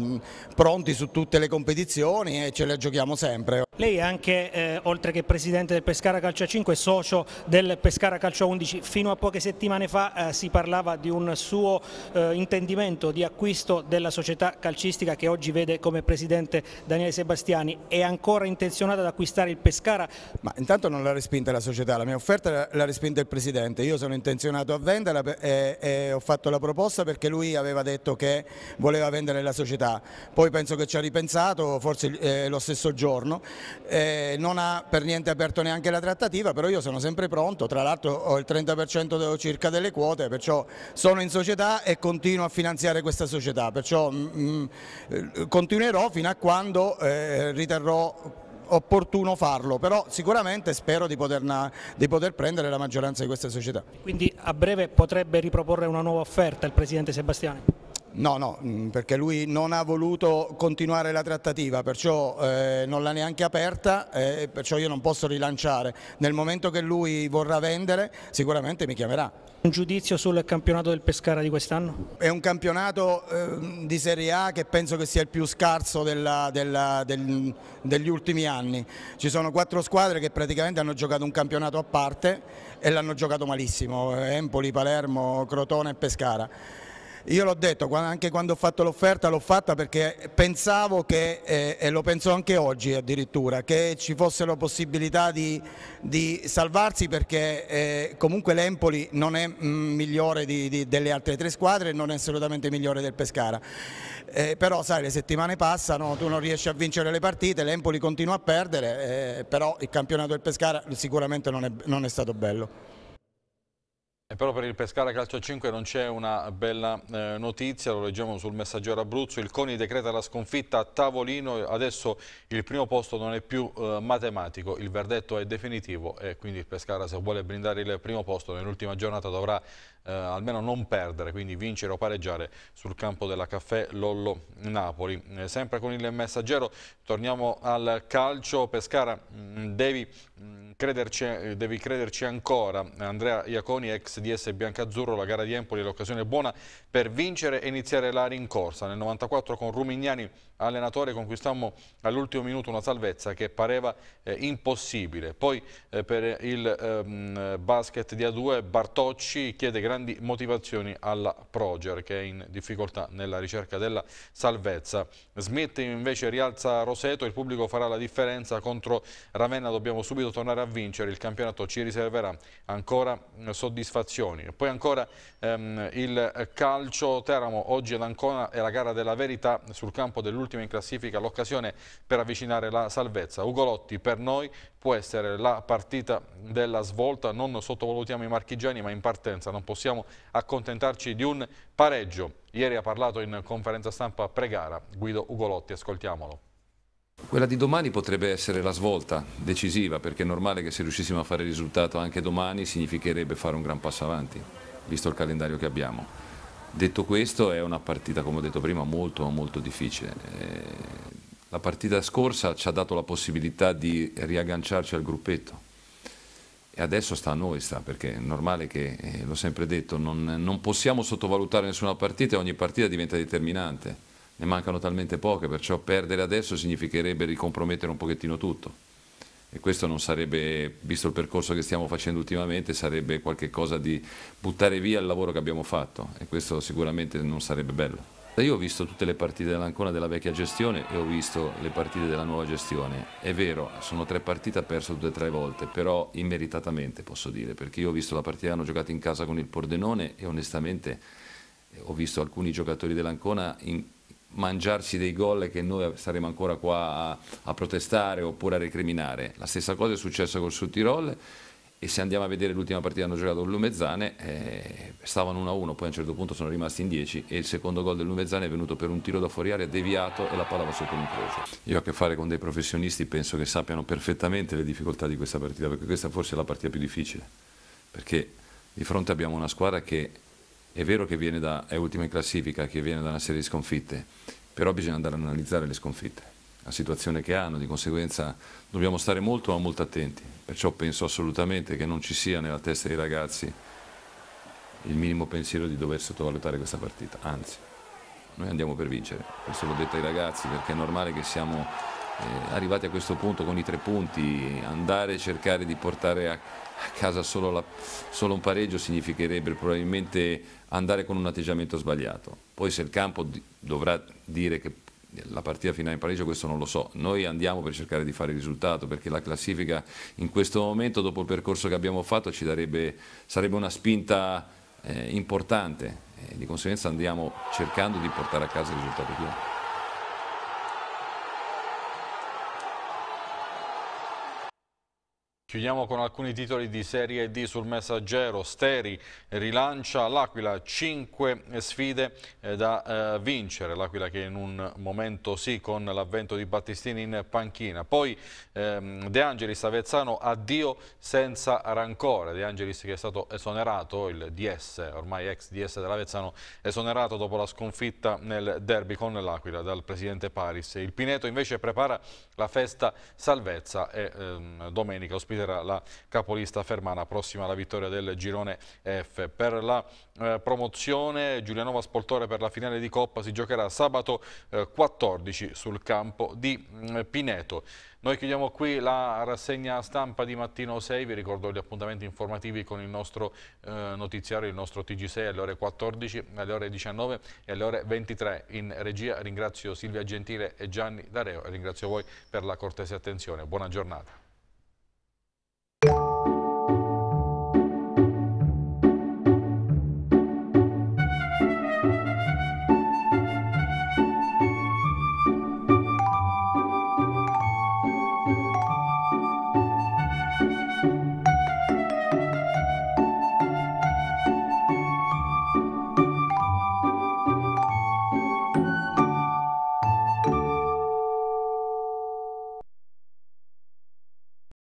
pronti su tutte le competizioni e ce le giochiamo sempre. Lei è anche, eh, oltre che presidente del Pescara Calcio a 5, socio del Pescara Calcio a 11. Fino a poche settimane fa eh, si parlava di un suo eh, intendimento di acquisto della società calcistica che oggi vede come presidente Daniele Sebastiani. È ancora intenzionata ad acquistare il Pescara? Ma intanto non l'ha respinta la società, la mia offerta l'ha respinta il presidente, io sono intenzionato a venderla e, e ho fatto la proposta perché lui aveva detto che voleva vendere la società, poi penso che ci ha ripensato, forse eh, lo stesso giorno, eh, non ha per niente aperto neanche la trattativa, però io sono sempre pronto, tra l'altro ho il 30% circa delle quote, perciò sono in società e continuo a finanziare questa società, perciò mh, mm, mm, continuerò fino a quando eh, riterrò opportuno farlo, però sicuramente spero di, poterna, di, poter prendere la maggioranza di queste società. Quindi a breve potrebbe riproporre una nuova offerta il Presidente Sebastiani? No, no, mm, perché lui non ha voluto continuare la trattativa, perciò eh, non l'ha neanche aperta, eh, perciò io non posso rilanciare. Nel momento che lui vorrà vendere sicuramente mi chiamerà. Un giudizio sul campionato del Pescara di quest'anno? È un campionato eh, di Serie A che penso che sia il più scarso della, della, del, degli ultimi anni. Ci sono quattro squadre che praticamente hanno giocato un campionato a parte e l'hanno giocato malissimo, Empoli, Palermo, Crotone e Pescara. Io l'ho detto, anche quando ho fatto l'offerta l'ho fatta perché pensavo che, eh, e lo penso anche oggi addirittura, che ci fosse la possibilità di, di salvarsi perché eh, comunque l'Empoli non è mm, migliore di, di, delle altre tre squadre e non è assolutamente migliore del Pescara. Eh, però sai le settimane passano, tu non riesci a vincere le partite, l'Empoli continua a perdere, eh, però il campionato del Pescara sicuramente non è, non è stato bello. E però per il Pescara Calcio 5 non c'è una bella eh, notizia, lo leggiamo sul messaggero Abruzzo, il CONI decreta la sconfitta a tavolino, adesso il primo posto non è più eh, matematico, il verdetto è definitivo e quindi il Pescara se vuole brindare il primo posto nell'ultima giornata dovrà eh, almeno non perdere, quindi vincere o pareggiare sul campo della Caffè Lollo Napoli. Eh, sempre con il messaggero torniamo al calcio, Pescara mh, mm, devi, crederci, eh, devi crederci ancora, Andrea Iaconi ex DS Biancazzurro, la gara di Empoli è l'occasione buona per vincere e iniziare la rincorsa. Nel 94 con Rumignani allenatore conquistammo all'ultimo minuto una salvezza che pareva eh, impossibile. Poi eh, per il ehm, basket di A2 Bartocci chiede grandi motivazioni alla Proger che è in difficoltà nella ricerca della salvezza. Smith invece rialza Roseto, il pubblico farà la differenza contro Ravenna, dobbiamo subito tornare a vincere, il campionato ci riserverà ancora eh, soddisfazioni. Poi ancora ehm, il calcio Teramo, oggi ad Ancona è la gara della verità sul campo dell'ultimo ultima in classifica l'occasione per avvicinare la salvezza. Ugolotti per noi può essere la partita della svolta, non sottovalutiamo i marchigiani ma in partenza non possiamo accontentarci di un pareggio. Ieri ha parlato in conferenza stampa pre-gara Guido Ugolotti, ascoltiamolo. Quella di domani potrebbe essere la svolta decisiva perché è normale che se riuscissimo a fare il risultato anche domani significherebbe fare un gran passo avanti, visto il calendario che abbiamo. Detto questo è una partita, come ho detto prima, molto molto difficile. Eh, la partita scorsa ci ha dato la possibilità di riagganciarci al gruppetto e adesso sta a noi, sta, perché è normale che, eh, l'ho sempre detto, non, non possiamo sottovalutare nessuna partita e ogni partita diventa determinante ne mancano talmente poche, perciò perdere adesso significherebbe ricompromettere un pochettino tutto. E questo non sarebbe, visto il percorso che stiamo facendo ultimamente, sarebbe qualcosa di buttare via il lavoro che abbiamo fatto e questo sicuramente non sarebbe bello. Io ho visto tutte le partite dell'Ancona della vecchia gestione e ho visto le partite della nuova gestione. È vero, sono tre partite, ha perso tutte e tre volte, però immeritatamente posso dire, perché io ho visto la partita che hanno giocato in casa con il Pordenone e onestamente ho visto alcuni giocatori dell'Ancona in, mangiarci dei gol che noi saremo ancora qua a, a, protestare oppure a recriminare. La stessa cosa è successa col Sud Tirol e se andiamo a vedere l'ultima partita hanno giocato con Lumezzane eh, stavano 1-1, poi a un certo punto sono rimasti in 10 e il secondo gol del Lumezzane è venuto per un tiro da fuori area deviato e la palla va sotto l'incrocio. Io ho a che fare con dei professionisti, penso che sappiano perfettamente le difficoltà di questa partita, perché questa forse è la partita più difficile, perché di fronte abbiamo una squadra che è vero che da, è ultima in classifica, che viene da una serie di sconfitte, però bisogna andare ad analizzare le sconfitte, la situazione che hanno, di conseguenza dobbiamo stare molto ma molto attenti, perciò penso assolutamente che non ci sia nella testa dei ragazzi il minimo pensiero di dover sottovalutare questa partita, anzi, noi andiamo per vincere, questo l'ho detto ai ragazzi perché è normale che siamo eh, arrivati a questo punto con i tre punti, andare a cercare di portare a, a casa solo, la, solo, un pareggio significherebbe probabilmente andare con un atteggiamento sbagliato. Poi se il campo dovrà dire che la partita finale in pareggio questo non lo so, noi andiamo per cercare di fare il risultato perché la classifica in questo momento dopo il percorso che abbiamo fatto ci darebbe, sarebbe una spinta eh, importante e di conseguenza andiamo cercando di portare a casa il risultato più. Chiudiamo con alcuni titoli di Serie D sul messaggero. Steri rilancia l'Aquila, 5 sfide eh, da eh, vincere. L'Aquila che in un momento sì con l'avvento di Battistini in panchina. Poi ehm, De Angelis Avezzano, addio senza rancore. De Angelis che è stato esonerato, il DS, ormai ex DS dell'Avezzano, esonerato dopo la sconfitta nel derby con l'Aquila dal presidente Paris. Il Pineto invece prepara la festa salvezza e ehm, domenica ospiterà ospiterà la capolista Fermana prossima alla vittoria del girone F. Per la eh, promozione Giulianova Spoltore per la finale di Coppa si giocherà sabato eh, 14 sul campo di mh, mm, Pineto. Noi chiudiamo qui la rassegna stampa di Mattino 6, vi ricordo gli appuntamenti informativi con il nostro eh, notiziario, il nostro TG6 alle ore 14, alle ore 19 e alle ore 23. In regia ringrazio Silvia Gentile e Gianni Dareo e ringrazio voi per la cortese attenzione. Buona giornata.